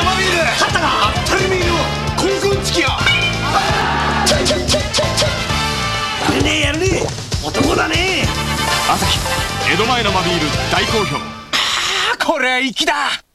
生ビール。勝ったか当たり前の高校付きややるねえやるね。え男だね。朝日江戸前生ビール大好評。ああこれは粋だ。